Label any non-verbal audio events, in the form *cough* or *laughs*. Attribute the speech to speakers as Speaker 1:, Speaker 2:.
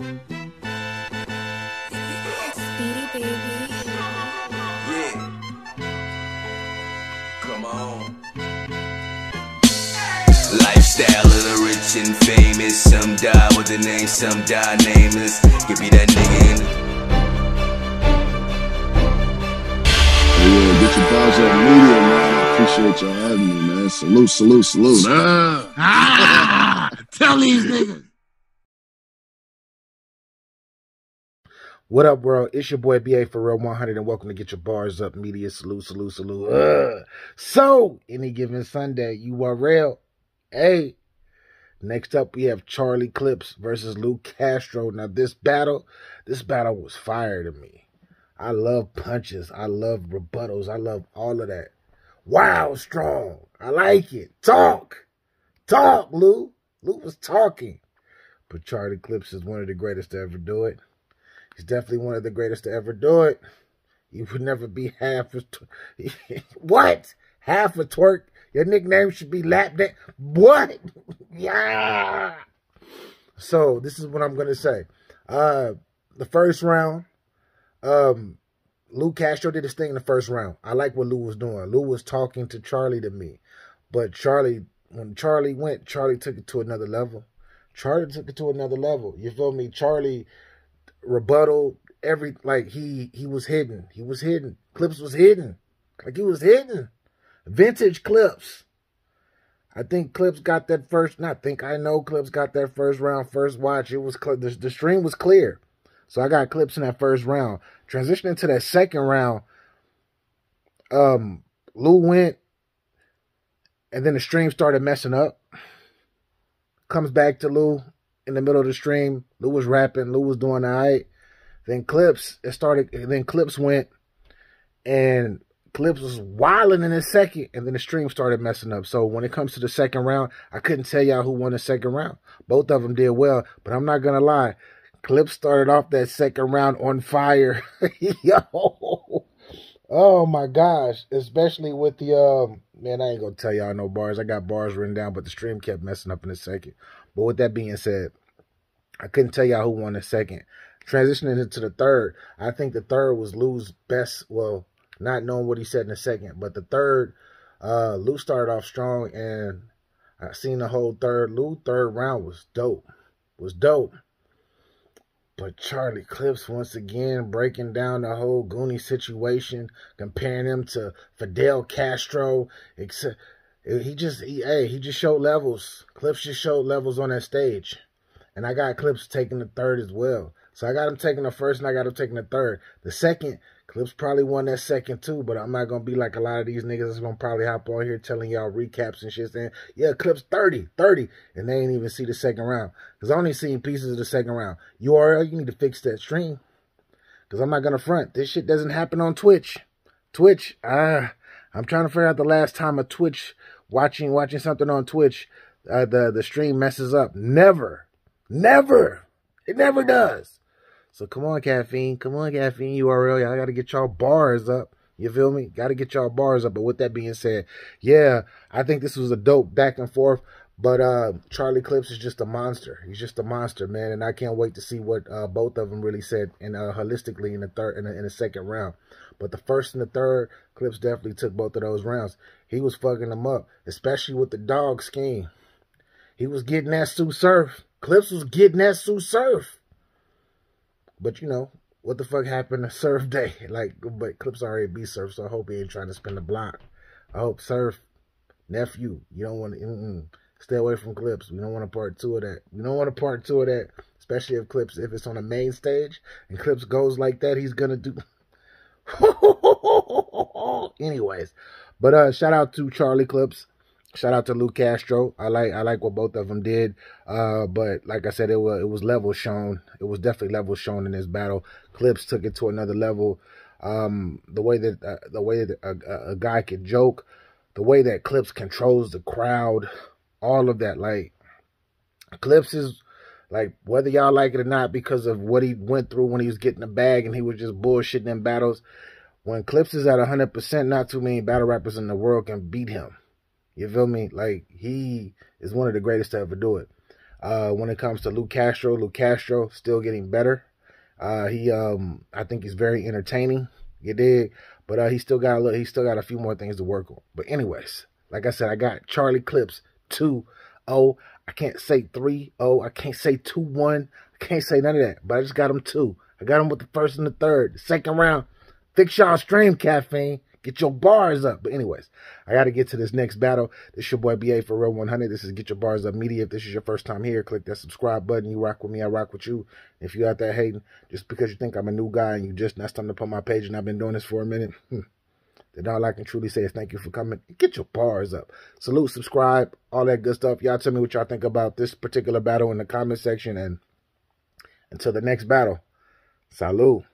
Speaker 1: Speedy baby.
Speaker 2: Yeah. Come on. Lifestyle of the rich and famous. Some die with a name, some die nameless. Give me that nigga in the
Speaker 3: Yeah, get your balls up media, man. I appreciate y'all having me, man. Salute, salute, salute. Ah.
Speaker 4: Ah, *laughs* tell these niggas.
Speaker 5: What up, world? It's your boy BA for Real 100, and welcome to Get Your Bars Up Media. Salute, salute, salute. Ugh. So, any given Sunday, URL. Hey, next up we have Charlie Clips versus Lu Castro. Now, this battle, this battle was fire to me. I love punches. I love rebuttals. I love all of that. Wow, strong. I like it. Talk. Talk, Lou. Lou was talking. But Charlie Clips is one of the greatest to ever do it. He's definitely one of the greatest to ever do it. You would never be half a *laughs* what? Half a twerk? Your nickname should be lap dance. What? *laughs* yeah. So this is what I'm gonna say. Uh, the first round, um, Lu Castro did his thing in the first round. I like what Lou was doing. Lou was talking to Charlie to me, but Charlie, when Charlie went, Charlie took it to another level. Charlie took it to another level. You feel me? Charlie rebuttal every like he he was hidden. He was hidden. Clips was hidden. Like he was hidden. Vintage clips. I think Clips got that first. Not think I know Clips got that first round, first watch. It was the, the stream was clear, so I got Clips in that first round. Transitioning to that second round, um, Lou went, and then the stream started messing up. Comes back to Lou in the middle of the stream. Lou was rapping. Lou was doing all right. Then Clips, it started. Then Clips went, and Clips was wilding in a second, and then the stream started messing up. So when it comes to the second round, I couldn't tell y'all who won the second round. Both of them did well, but I'm not gonna lie. Clips started off that second round on fire. *laughs* Yo. Oh my gosh. Especially with the um man, I ain't gonna tell y'all no bars. I got bars written down, but the stream kept messing up in a second. But with that being said, I couldn't tell y'all who won the second. Transitioning into the third, I think the third was Lou's best. Well, not knowing what he said in the second, but the third, uh, Lou started off strong, and I seen the whole third. Lou third round was dope, was dope. But Charlie Clips once again breaking down the whole Goonie situation, comparing him to Fidel Castro. Except he just, he, hey, he just showed levels. Clips just showed levels on that stage. And I got Clips taking the third as well. So I got him taking the first and I got him taking the third. The second, Clips probably won that second too, but I'm not going to be like a lot of these niggas that's going to probably hop on here telling y'all recaps and shit saying, yeah, Clips 30, 30. And they ain't even see the second round. Because I only seen pieces of the second round. URL, you need to fix that stream. Because I'm not going to front. This shit doesn't happen on Twitch. Twitch, ah, I'm trying to figure out the last time a Twitch, watching watching something on Twitch, uh, the, the stream messes up. Never. Never. It never does. So come on, caffeine. Come on, caffeine URL. Y'all got to get y'all bars up. You feel me? Got to get y'all bars up. But with that being said, yeah, I think this was a dope back and forth. But uh, Charlie Clips is just a monster. He's just a monster, man. And I can't wait to see what uh, both of them really said and uh, holistically in the third in the, in the second round. But the first and the third, Clips definitely took both of those rounds. He was fucking them up, especially with the dog scheme. He was getting that Sue Surf. Clips was getting that Sue Surf. But you know, what the fuck happened to *laughs* Surf Day? Like, but Clips already be Surf, so I hope he ain't trying to spin the block. I hope Surf, nephew, you don't want to, stay away from Clips. We don't want a part two of that. We don't want a part two of that, especially if Clips, if it's on the main stage and Clips goes like that, he's gonna do. *laughs* Anyways, but uh, shout out to Charlie Clips. Shout out to Lu Castro. I like I like what both of them did. Uh, but like I said, it was it was level shown. It was definitely level shown in this battle. Clips took it to another level. Um, the way that uh, the way that a, a guy can joke, the way that Clips controls the crowd, all of that. Like Clips is like whether y'all like it or not because of what he went through when he was getting the bag and he was just bullshitting in battles. When Clips is at 100%, not too many battle rappers in the world can beat him. You feel me? Like he is one of the greatest to ever do it. Uh, when it comes to Luke Castro, Luke Castro still getting better. Uh, he, um, I think he's very entertaining. You did, but uh, he still got a little, he still got a few more things to work on. But anyways, like I said, I got Charlie Clips two oh. I can't say three oh. I can't say two one. I can't say none of that. But I just got him two. I got him with the first and the third. Second round, fix y'all stream caffeine. Get your bars up. But anyways, I got to get to this next battle. This is your boy BA for Real 100. This is Get Your Bars Up Media. If this is your first time here, click that subscribe button. You rock with me, I rock with you. If you out there hating, just because you think I'm a new guy and you just now starting to put my page and I've been doing this for a minute, hmm, then all I can truly say is thank you for coming. Get your bars up. Salute, subscribe, all that good stuff. Y'all tell me what y'all think about this particular battle in the comment section. And until the next battle, salute.